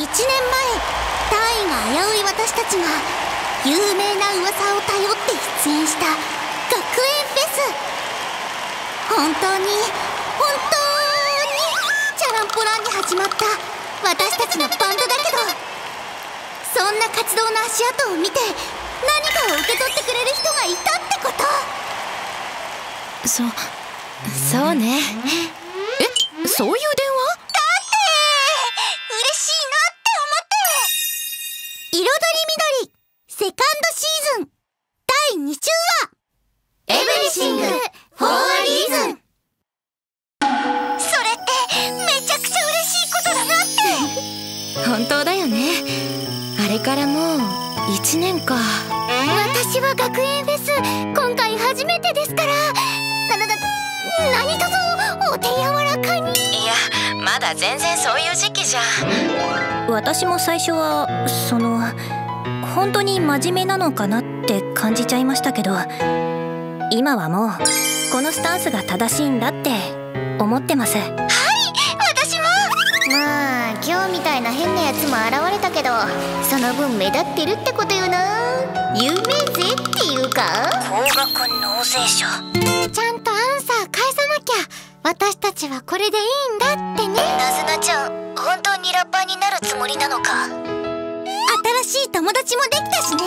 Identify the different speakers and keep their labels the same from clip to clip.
Speaker 1: 1年前大位が危うい私たちが有名な噂を頼って出演した学園フェス本当に本当にチャランポランに始まった私たちのバンドだけどそんな活動の足跡を見て何かを受け取ってくれる人がいたってこと？
Speaker 2: そそうね。え？そういう電話？
Speaker 1: シングフォーアリーズ。ンそれってめちゃくちゃ嬉しいことだなって。
Speaker 2: 本当だよね。あれからもう1年か。
Speaker 1: 私は学園フェス今回初めてですから。ななな何とぞお手柔らかに。
Speaker 2: いやまだ全然そういう時期じゃ。私も最初はその本当に真面目なのかなって感じちゃいましたけど今はもうこのスタンスが正しいんだって思ってます。
Speaker 1: はい私も。まあ今日みたいな変なやつも現れたけどその分目立ってるってことよな。有名ぜっていうか。
Speaker 2: 高額納税者。
Speaker 1: ちゃんとアンサー返さなきゃ。私たちはこれでいいんだってね。
Speaker 2: なずなちゃん本当にラッパーになるつもりなのか。
Speaker 1: 新しい友達もできたしね。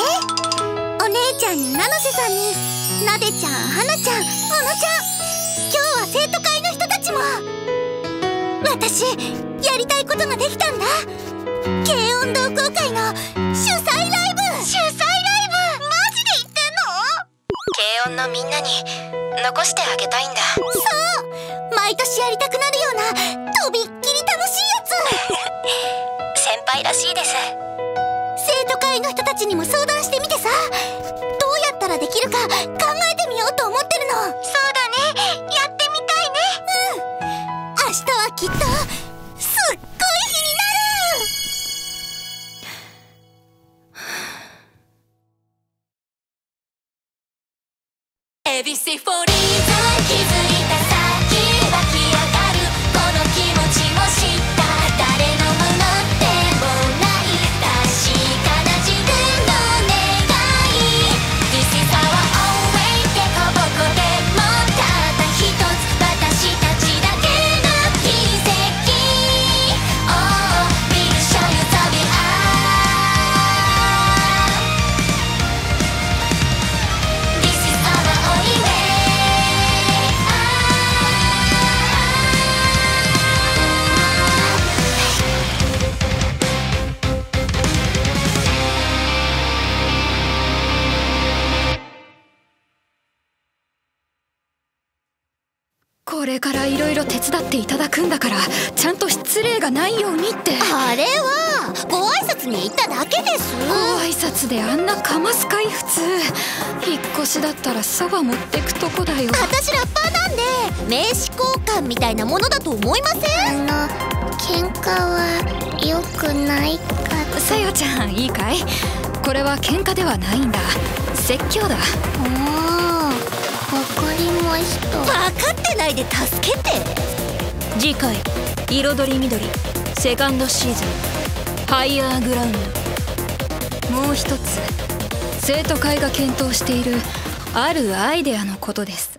Speaker 1: お姉ちゃんに七瀬さんになでちゃんはなちゃん小野ちゃん今日は生徒会の人たちも。私やりたいことができたんだ。軽音同好会の主催ライブ。主催ライブ？マジで言ってんの？
Speaker 2: 軽音のみんなに。残してあげたいんだ。
Speaker 1: そう。毎年やりたくなるようなとびっきり楽しいやつ。
Speaker 2: 先輩らしいです。
Speaker 1: 生徒会の人たちにも相談してみてさ。どうやったらできるか日はきっとすっごい日になる。
Speaker 3: ABC フォリー
Speaker 4: これからいろいろ手伝っていただくんだからちゃんと失礼がないようにって。
Speaker 1: あれはご挨拶に行っただけです。
Speaker 4: ご挨拶であんなかますかい普通。引っ越しだったらそば持ってくとこだよ。
Speaker 1: 私ラッパーなんで名刺交換みたいなものだと思いません？あの喧嘩は良くないか
Speaker 4: さよちゃんいいかい？これは喧嘩ではないんだ。説教だ。
Speaker 1: ああわかりました分かってないで助けて。
Speaker 2: 次回「彩り緑」セカンドシーズン「ハイヤーグラウンド。
Speaker 4: もう一つ。生徒会が検討しているあるアイデアのことです